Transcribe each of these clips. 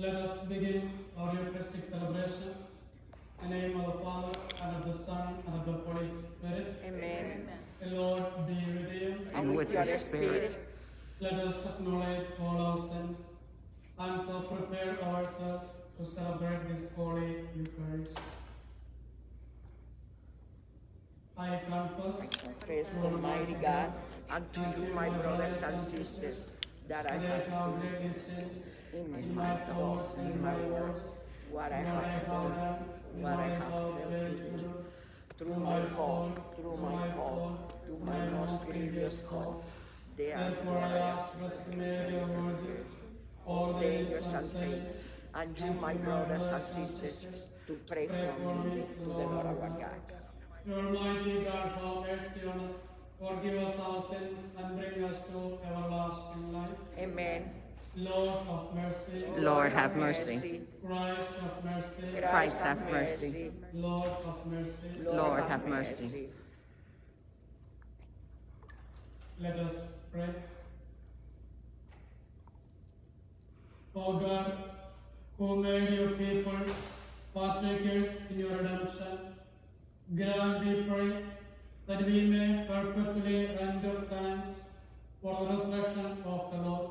Let us begin our Eucharistic celebration. In the name of the Father, and of the Son, and of the Holy Spirit. Amen. The Lord be with you. And with your spirit. Let us acknowledge all our sins and so prepare ourselves to celebrate this holy Eucharist. I confess, Confess, Almighty God, unto you, my brothers and sisters, that I have have sinned greatly sinned in my thoughts in my words, what I have done, what I have failed to do. through my fault, through my fault, through my most grievous fault. Therefore I ask Blessed Mary, O Virgin, all the angels and saints, and you, my brothers and sisters, to pray for me to the Lord our God. Your mighty God, have mercy on us, forgive us our sins, and bring us to everlasting life. Amen. Lord of mercy, Lord have mercy. Christ of mercy, Christ have mercy. Lord have mercy, Lord have mercy. let us pray. O God, who made your people partakers in your redemption, grant, we pray, that we may perpetually render thanks for the resurrection of the Lord,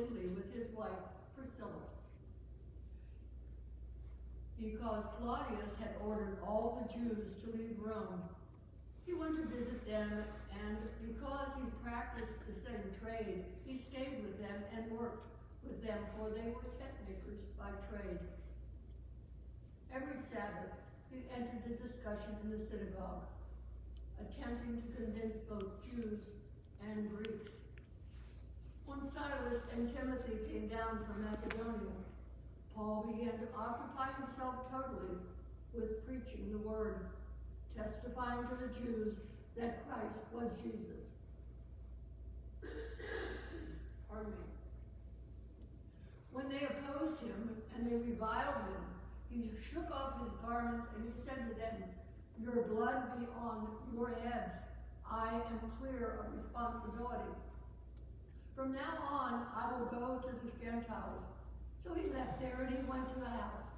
Italy with his wife Priscilla. Because Claudius had ordered all the Jews to leave Rome, he went to visit them, and because he practiced the same trade, he stayed with them and worked with them, for they were tent makers by trade. Every Sabbath, he entered the discussion in the synagogue, attempting to convince both Jews and Greeks. When Silas and Timothy came down from Macedonia, Paul began to occupy himself totally with preaching the word, testifying to the Jews that Christ was Jesus. Pardon me. When they opposed him and they reviled him, he shook off his garments and he said to them, Your blood be on your heads. I am clear of responsibility. From now on, I will go to the Gentiles. So he left there and he went to a house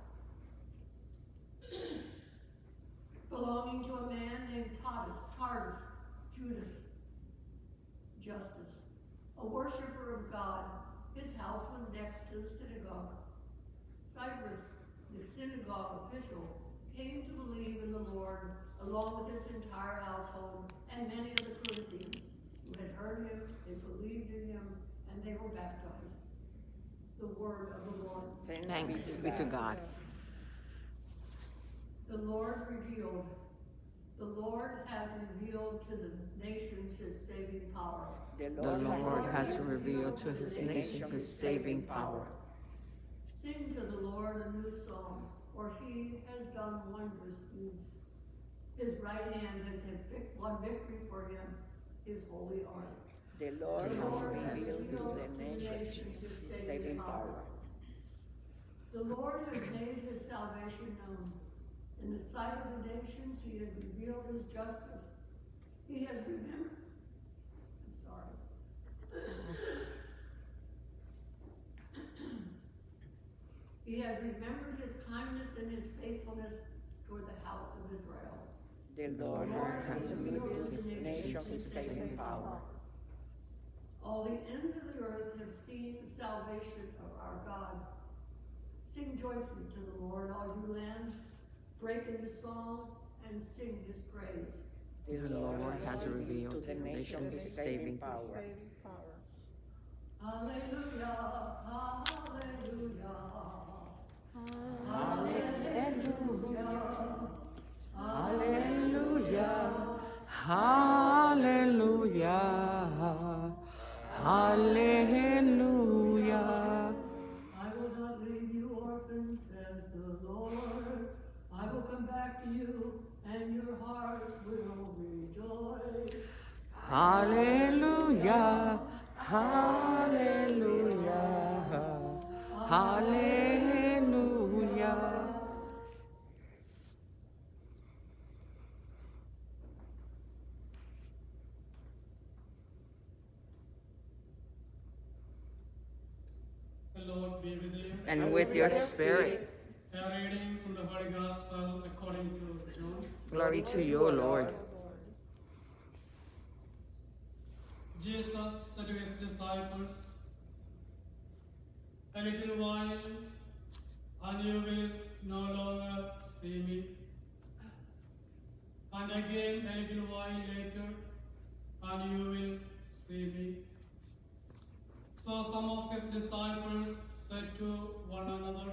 belonging to a man named Titus, Tardus, Judas, Justus, a worshiper of God. His house was next to the synagogue. Crispus, the synagogue official, came to believe in the Lord along with his entire household, and many of the Corinthians had heard him, they believed in him, and they were baptized. The word of the Lord. Thanks be to God. The Lord revealed, the Lord has revealed to the nations his saving power. The Lord has revealed to his nation his saving power. Sing to the Lord a new song, for he has done wondrous deeds. His right hand has had won victory for him, his holy arm. The Lord The has Lord has revealed to the to the nations nations his saving power. The Lord has made his salvation known. In the sight of the nations, he has revealed his justice. He has remembered. I'm sorry. He has remembered his kindness and his faithfulness toward the house of Israel. The Lord has revealed to his nations his saving power. All the ends of the earth have seen the salvation of our God. Sing joyfully to the Lord, all you lands. Break into song and sing his praise. The Lord has revealed to the nation his saving power. Hallelujah, hallelujah. Hallelujah. Hallelujah. Hallelujah. Hallelujah. I will not leave you orphans, says the Lord. I will come back to you, and your heart will rejoice. Hallelujah. Hallelujah. Hallelujah. The Lord be with you. And with your spirit, A reading from the Holy Gospel according to John. glory to you, Lord. Jesus said to his disciples, A little while, and you will no longer see me. And again, a little while later, and you will see me. So some of his disciples said to one another,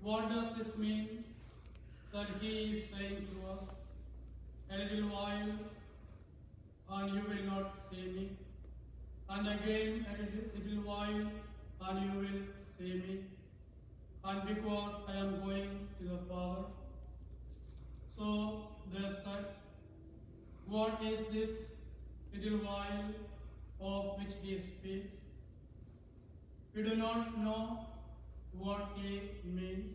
What does this mean that he is saying to us? A little while, and you will not see me. And again a little, while, and you will see me. And because I am going to the Father. So they said, What is this little while of which he speaks? We do not know what he means.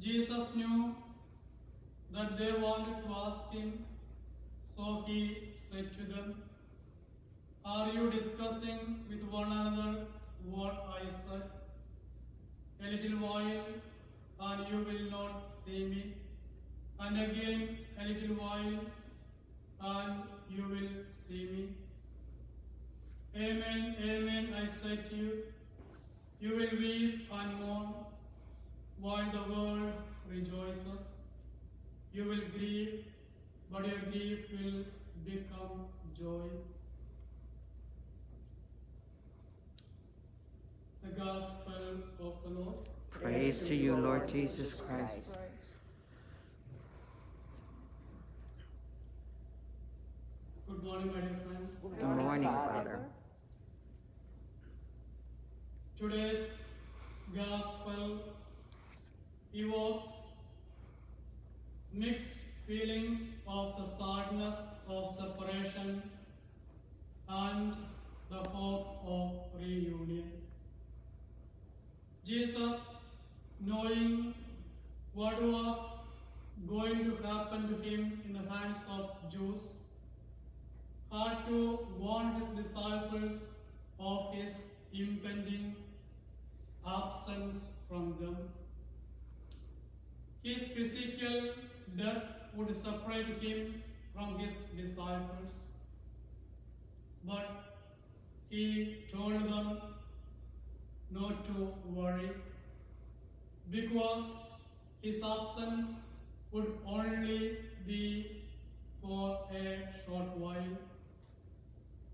Jesus knew that they wanted to ask him so he said to them, Are you discussing with one another what I said? A little while, and you will not see me. And again, a little while, and you will see me. Amen, amen, I say to you, you will weep and mourn while the world rejoices. You will grieve but your grief will become joy. The Gospel of the Lord. Praise to you, Lord Jesus Christ. Good morning, my dear friends. Good morning, Father. Today's Gospel evokes mixed feelings of the sadness of separation and the hope of reunion. Jesus, knowing what was going to happen to him in the hands of Jews, had to warn his disciples of his impending absence from them. His physical death would separate him from his disciples. But he told them not to worry because his absence would only be for a short while.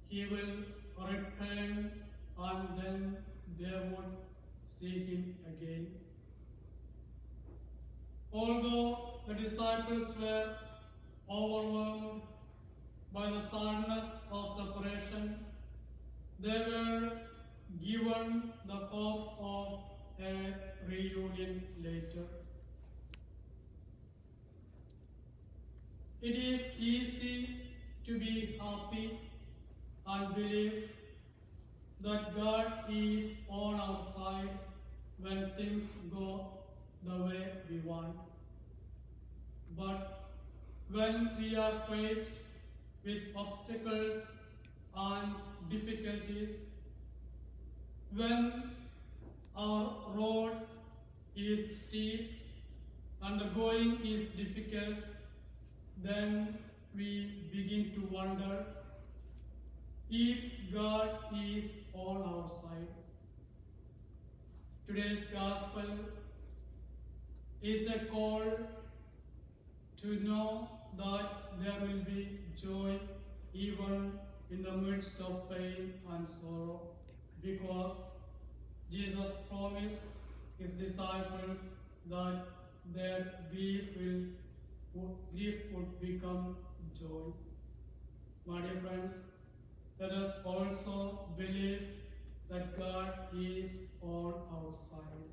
He will return and then they would see him again. Although the disciples were overwhelmed by the sadness of separation, they were given the hope of a reunion later. It is easy to be happy and believe that God is on our side when things go the way we want. But when we are faced with obstacles and difficulties, when our road is steep and the going is difficult, then we begin to wonder if God is on our side. Today's gospel is a call to know that there will be joy even in the midst of pain and sorrow because Jesus promised his disciples that their grief will grief would become joy. My dear friends, let us also believe that God is on our side.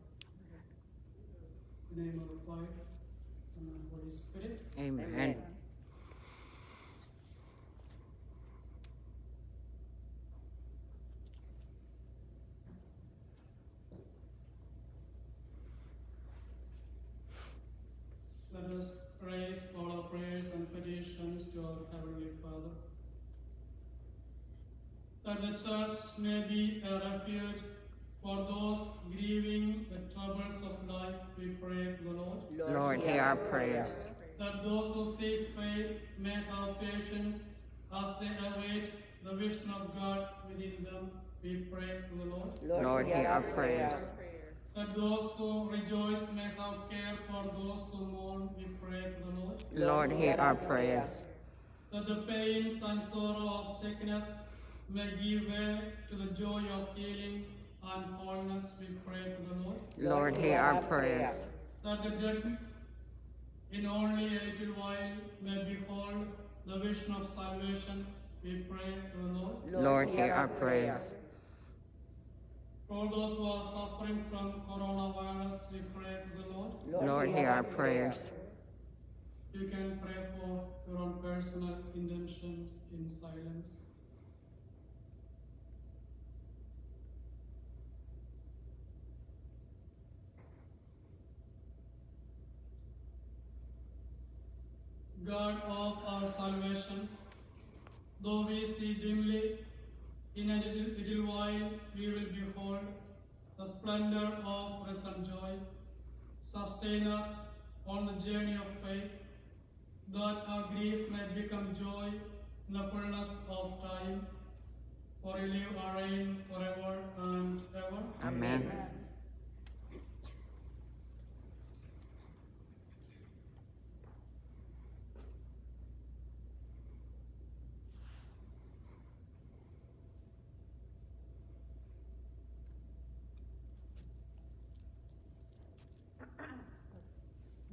In the name of the Father, Son, and Holy Spirit. Amen. Let us raise all our prayers and petitions to our Heavenly Father. That the church may be a refuge for those grieving the troubles of life, we pray to the Lord. Lord, hear our prayers. That those who seek faith may have patience as they await the vision of God within them, we pray to the Lord. Lord, hear our prayers. That those who rejoice may have care for those who mourn, we pray to the Lord. Lord, hear our prayers. That the pains and sorrow of sickness may give way to the joy of healing and wholeness, we pray to the Lord. Lord, hear our prayers. That the dead in only a little while may behold the vision of salvation, we pray to the Lord. Lord, hear our prayers. For all those who are suffering from coronavirus, we pray to the Lord. Lord, hear our prayers. You can pray for your own personal intentions in silence. God of our salvation, though we see dimly, in a little, little while we will behold the splendor of present joy. Sustain us on the journey of faith, that our grief may become joy in the fullness of time. For you live and reign forever and ever. Amen.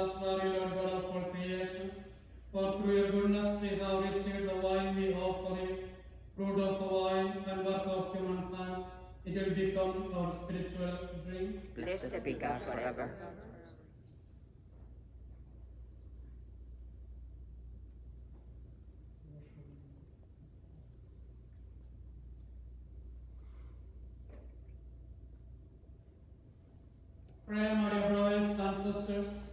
are you, Lord God of all creation. For through your goodness we have received the wine we offer you, fruit of the vine and work of human hands. It will become our spiritual drink. Blessed be God forever. Pray, my brothers and sisters,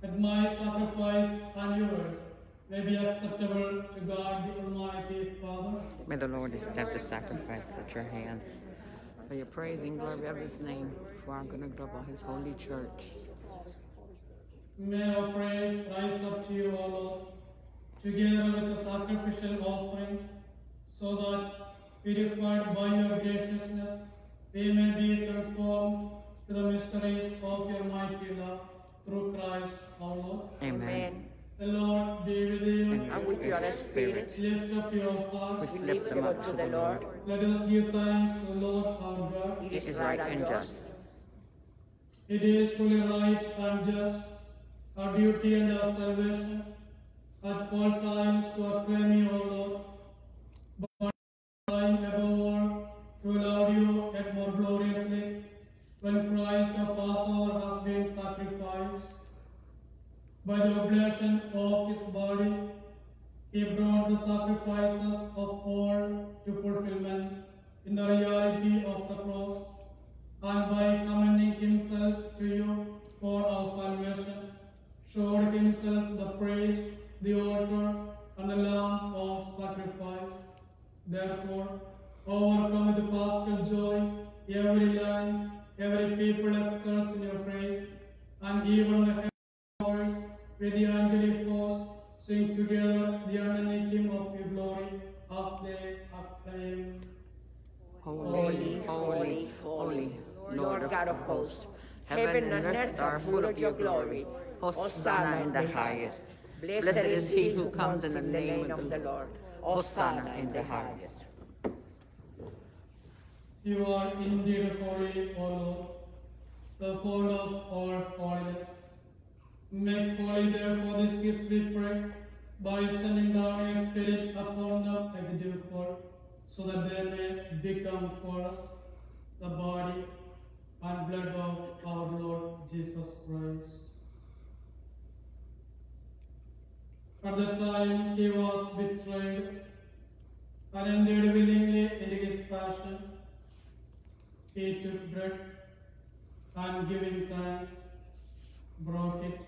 that my sacrifice and yours may be acceptable to God the Almighty Father. May the Lord accept the sacrifice at your hands. For your praise and glory of his name, for our good and double his holy church. May our praise rise up to you, O Lord, together with the sacrificial offerings, so that, purified by your graciousness, we may be conformed to the mysteries of your mighty love, through Christ our Lord. Amen. The Lord be with you. And with your spirit, Lift up your hearts. We lift them up to the Lord. Let us give thanks to the Lord our God. It is right and just. It is truly right and just, our duty and our salvation, at all times to acclaim you, O Lord, but time above all to love you yet more gloriously, when Christ our Passover has been sacrificed. By the oblation of his body, he brought the sacrifices of all to fulfillment in the reality of the cross, and by commending himself to you for our salvation, showed himself the priest, the altar, and the lamb of sacrifice. Therefore, overcome with paschal joy, every land, every people exerts in your praise, and even the heavenly powers with the angelic host sing together the unending hymn of your glory as they acclaim. Holy, holy, holy, Lord God of hosts. Heaven and earth are full of your glory. Hosanna in the highest. Blessed is he who comes in the name of the Lord. Hosanna in the highest. You are indeed holy, O Lord, the fold of all holiness. Make holy therefore this gift we pray, by sending down your Spirit upon them like the dewfall, so that they may become for us the body and blood of our Lord Jesus Christ. At the time he was betrayed and entered willingly into his passion, he took bread and giving thanks, broke it,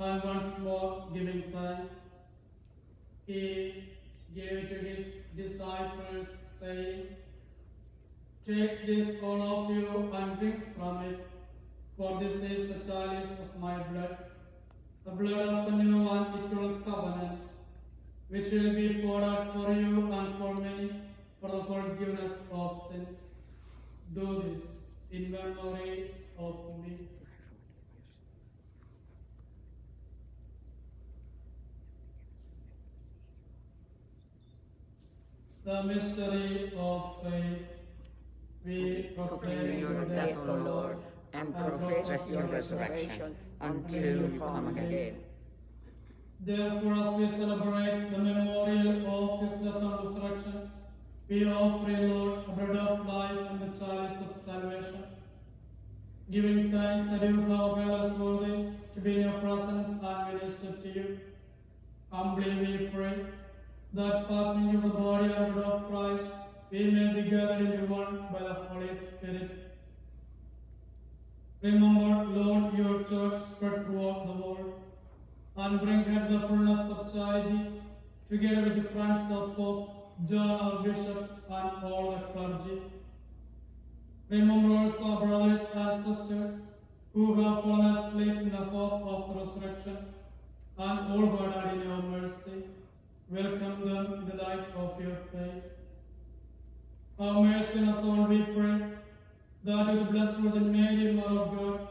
once more giving thanks, he gave to his disciples, saying, Take this, all of you, and drink from it, for this is the chalice of my blood, the blood of the new and eternal covenant, which will be poured out for you and for many for the forgiveness of sins. Do this in memory of me. The mystery of faith. We Proclaim your death, O Lord, and profess your resurrection until you come again. Therefore, as we celebrate the memorial of his death and resurrection, we offer, Lord, a bread of life and the chalice of salvation. Giving thanks that you have made us worthy to be in your presence and minister to you. Humbly we pray that partaking of the body and blood of Christ, we may be gathered into one by the Holy Spirit. Remember, Lord, your church spread throughout the world, and bring her the fullness of charity, together with the friends of Pope John our Bishop and all the clergy. Remember also our brothers and sisters who have fallen asleep in the hope of resurrection, and all are in your mercy. Welcome them in the light of your face. Have mercy on us all, we pray, that with the blessed Virgin Mary, Mother of God,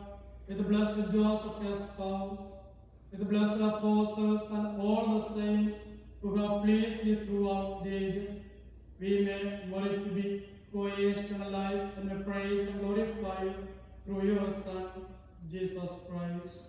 with the blessed Joseph, your spouse, with the blessed apostles and all the saints who have pleased you throughout the ages, we may merit to be co-heirs to life and may praise and glorify you through your Son, Jesus Christ.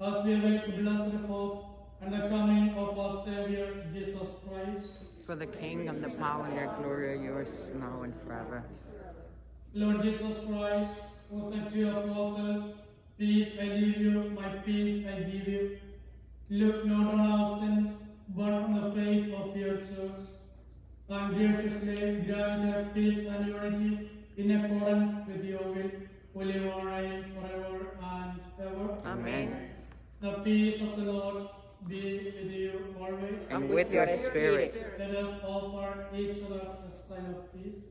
as we await the blessed hope and the coming of our Savior, Jesus Christ. For the kingdom, the power, and the glory are yours now and forever. Lord Jesus Christ, who said to your apostles, Peace I leave you, my peace I give you. Look not on our sins, but on the faith of your church. And graciously grant her peace and unity in accordance with your will, who live and reign forever and ever. Amen. The peace of the Lord be with you always. and with your spirit. Let us offer each other a sign of peace.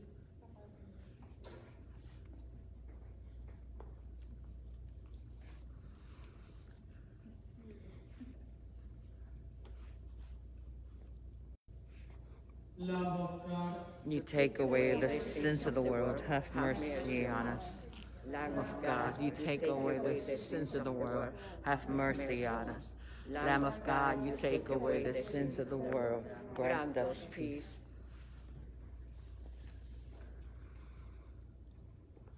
Lamb of God, You take away the sins of the world. Have mercy on us. Lamb of God, you take away the sins of the world. Have mercy on us. Lamb of God, you take away the sins of the world. Grant us peace.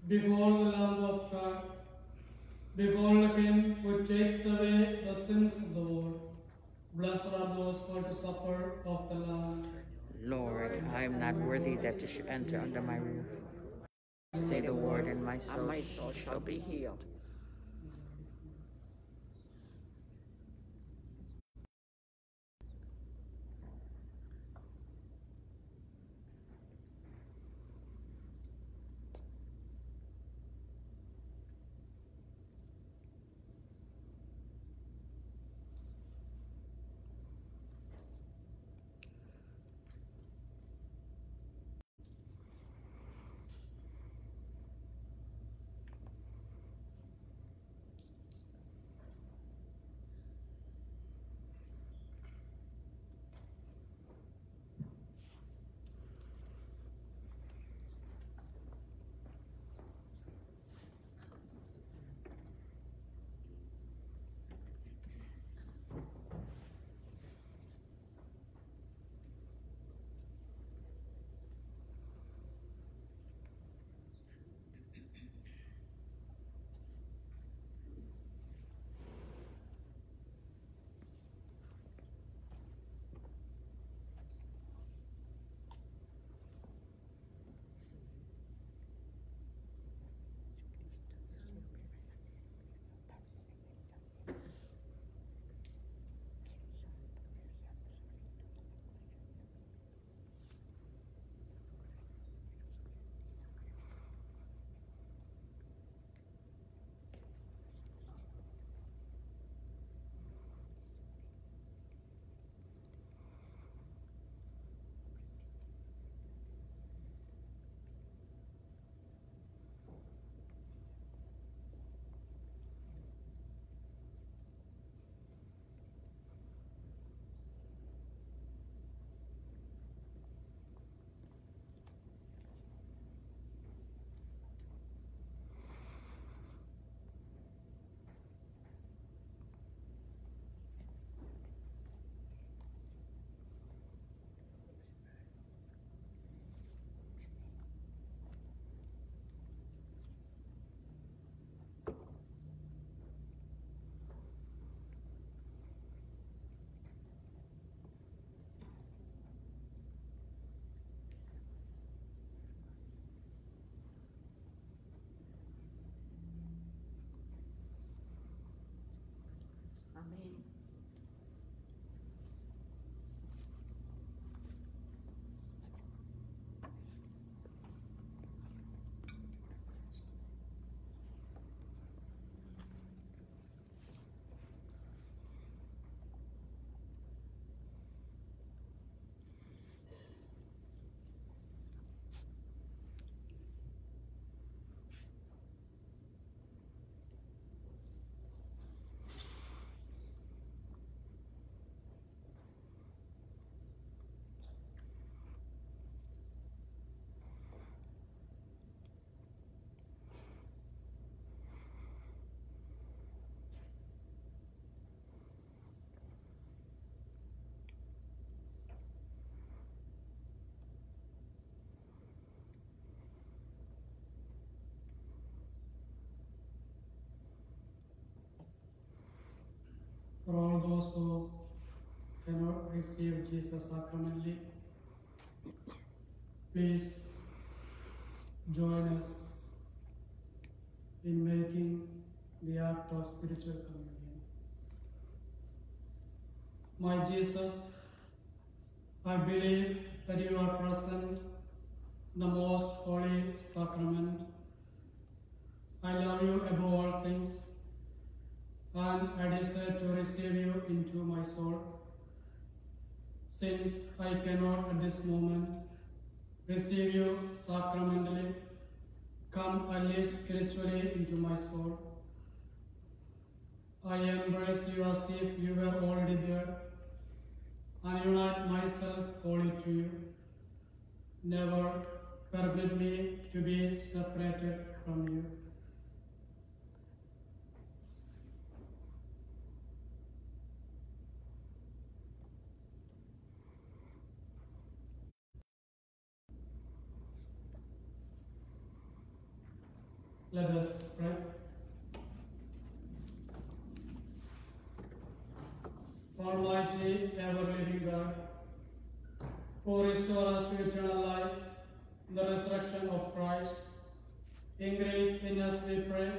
behold the Lamb of God, behold him who takes away the sins of the world. Blessed are those who are to supper of the Lamb. Lord, I am not worthy that you should enter under my roof. Say the word, and my soul shall be healed. Those who cannot receive Jesus sacramentally, please join us in making the act of spiritual communion. My Jesus, I believe that you are present the most holy sacrament. I love you above all things and I desire to receive you into my soul. Since I cannot at this moment receive you sacramentally, come and live spiritually into my soul. I embrace you as if you were already there, and unite myself wholly to you. Never permit me to be separated from you. Let us pray. Almighty, ever-living God, who restore us to eternal life in the resurrection of Christ, increase in us, we pray,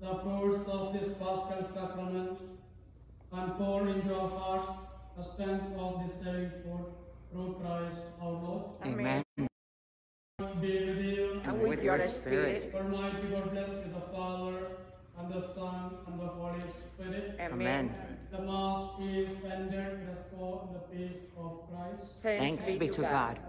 the fruits of this Paschal sacrament, and pour into our hearts the strength of this saving food through Christ our Lord. Amen. Be with you. And with your spirit. Almighty God bless you, the Father, and the Son, and the Holy Spirit. Amen. The Mass is ended. Let us go in the peace of Christ. Thanks be to God.